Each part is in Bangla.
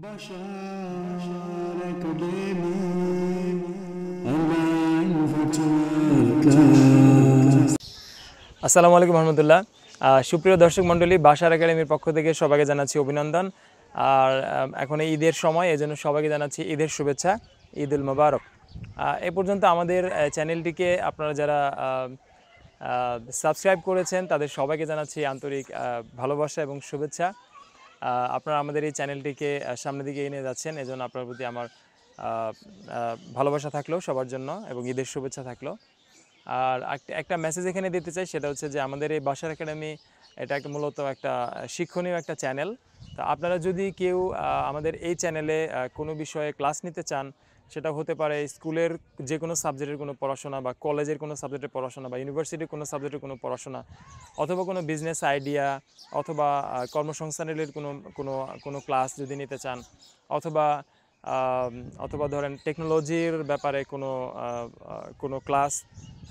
Class আসসালামু আলাইকুম রহমতুল্লাহ। সুপ্রিয় দর্শক মণ্ডলী, বাসার একাডেমির পক্ষ থেকে সবাইকে জানাচ্ছি অভিনন্দন। আর এখন এই ঈদের সময়, এজন্য সবাইকে জানাচ্ছি ঈদের শুভেচ্ছা, ঈদুল মোবারক। এ পর্যন্ত আমাদের চ্যানেলটিকে আপনারা যারা সাবস্ক্রাইব করেছেন, তাদের সবাইকে জানাচ্ছি আন্তরিক ভালোবাসা এবং শুভেচ্ছা। আপনারা আমাদের এই চ্যানেলটিকে সামনের দিকে এনে যাচ্ছেন, এজন্য আপনার প্রতি আমার ভালোবাসা থাকল সবার জন্য এবং ঈদের শুভেচ্ছা থাকল। আর একটা- একটা মেসেজ এখানে দিতে চাই, সেটা হচ্ছে যে আমাদের এই বাসার একাডেমি, এটা একটা মূলত একটা শিক্ষণীয় একটা চ্যানেল তো আপনারা যদি কেউ আমাদের এই চ্যানেলে কোনো বিষয়ে ক্লাস নিতে চান, সেটা হতে পারে স্কুলের যে কোনো সাবজেক্টের কোনো পড়াশোনা বা কলেজের কোনো সাবজেক্টের পড়াশোনা বা ইউনিভার্সিটির কোনো সাবজেক্টের কোনো পড়াশোনা, অথবা কোনো বিজনেস আইডিয়া, অথবা কর্মসংস্থানের কোনো কোনো কোনো ক্লাস যদি নিতে চান, অথবা অথবা ধরেন টেকনোলজির ব্যাপারে কোনো কোনো ক্লাস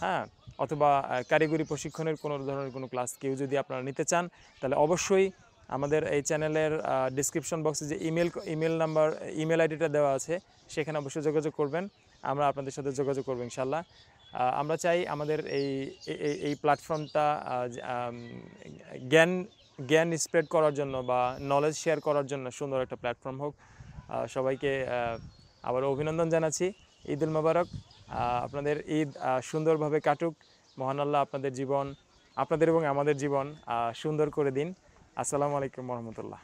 হ্যাঁ অথবা কারিগরি প্রশিক্ষণের কোনো ধরনের কোনো ক্লাস কেউ যদি আপনারা নিতে চান, তাহলে অবশ্যই আমাদের এই চ্যানেলের ডিসক্রিপশন বক্সে যে ইমেল ইমেল নাম্বার ইমেল আইডিটা দেওয়া আছে, সেখানে অবশ্যই যোগাযোগ করবেন। আমরা আপনাদের সাথে যোগাযোগ করব ইনশাল্লাহ আমরা চাই আমাদের এই, এই- প্ল্যাটফর্মটা জ্ঞান জ্ঞান স্প্রেড করার জন্য বা নলেজ শেয়ার করার জন্য সুন্দর একটা প্ল্যাটফর্ম হোক। সবাইকে আবার অভিনন্দন জানাচ্ছি। ঈদুল মোবারক। আপনাদের ঈদ সুন্দরভাবে কাটুক। মহান আল্লাহ আপনাদের জীবন, আপনাদের এবং আমাদের জীবন সুন্দর করে দিন। আসসালামু আলাইকুম রহমতুল্লাহ।